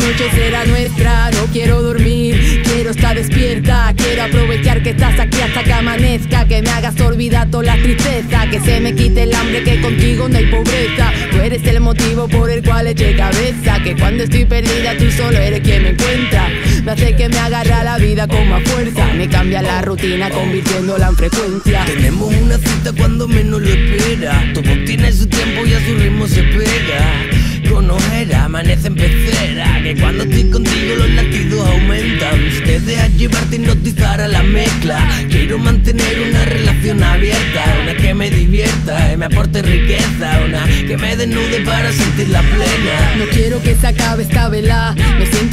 noche será nuestra, no quiero dormir, quiero estar despierta, quiero aprovechar que estás aquí hasta que amanezca, que me hagas olvidar toda la tristeza, que se me quite el hambre, que contigo no hay pobreza, tú eres el motivo por el cual eché cabeza, que cuando estoy perdida tú solo eres quien me encuentra, me hace que me agarra la vida con más fuerza, me cambia la rutina convirtiéndola en frecuencia. Tenemos una cita cuando menos lo espera, todo tiene su tiempo y a su ritmo se pega. Con ojera, amanece en pecera Que cuando estoy contigo los latidos aumentan. Te dejas llevarte hipnotizar a la mezcla Quiero mantener una relación abierta Una que me divierta y me aporte riqueza Una que me desnude para sentirla plena. No quiero que se acabe esta vela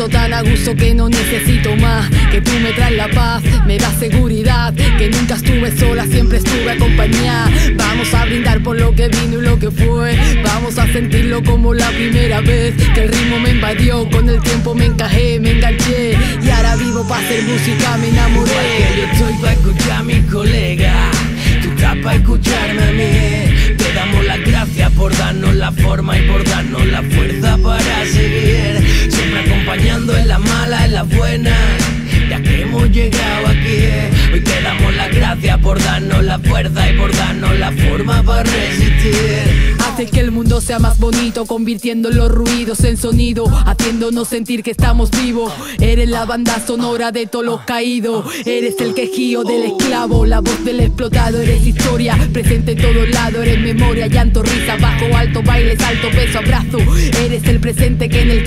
tan a que no necesito más. Que tú me traes la paz, me das seguridad. Que nunca estuve sola, siempre estuve acompañada. Vamos a brindar por lo que vino y lo que fue. Vamos a sentirlo como la primera vez. Que el ritmo me invadió, con el tiempo me encajé, me enganché. Y ahora vivo para hacer música, me enamoré. Que yo estoy para escuchar a mis colegas Tú estás para escucharme a mí. Te damos las gracias por darnos la forma y por darnos la fuerza para seguir Ya que hemos llegado aquí Hoy te damos las gracias por darnos la fuerza y por darnos la forma para resistir Hace que el mundo sea más bonito, convirtiendo los ruidos en sonido, haciéndonos sentir que estamos vivos. Eres la banda sonora de todos los caídos, eres el quejío del esclavo, la voz del explotado, eres historia, presente en todos lados, eres memoria, llanto, risa, bajo, alto, baile, salto, beso, abrazo. Eres el presente que en el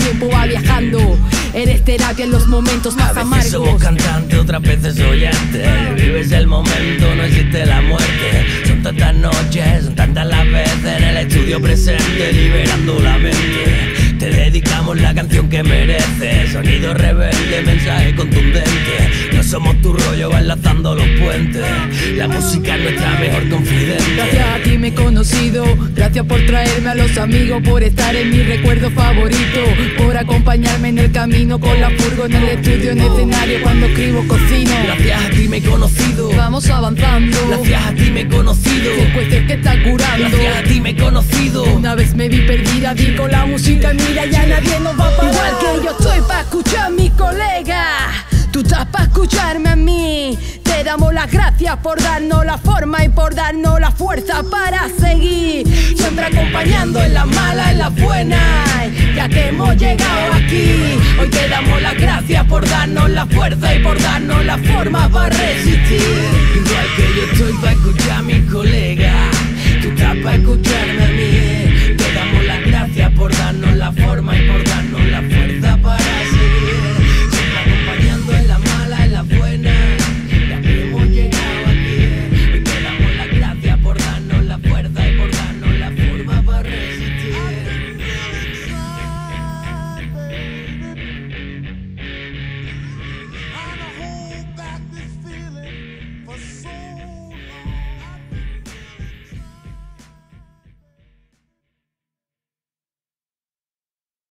eres terapia en los momentos más A veces somos amargos. cantantes, otras veces oyentes. Vives el momento, no existe la muerte. Son tantas noches, son tantas las veces en el estudio presente, liberando la mente. Te dedicamos la canción que mereces. Sonido rebelde, mensaje contundente. Somos tu rollo, enlazando los puentes. La música es nuestra mejor confidente. Gracias a ti me he conocido, gracias por traerme a los amigos, por estar en mi recuerdo favorito, por acompañarme en el camino con la furgo en el estudio, en escenario, cuando escribo cocino. Gracias a ti me he conocido. Vamos avanzando, Gracias a ti me he conocido. el cuestión que está curando. Gracias a ti me he conocido. Una vez me vi perdida, vi con la música mira, ya nadie nos va a parar. Igual que yo estoy pa' escuchar a mi colega, tú estás pa' escucharme a mí. Te damos las gracias por darnos la forma y por darnos la fuerza para seguir. Siempre acompañando en las malas, en las buenas, ya que hemos llegado aquí. Hoy te damos las gracias por darnos la fuerza y por darnos la forma para resistir. Igual que yo estoy para escuchar a mis colegas, tú estás para escucharme a mí.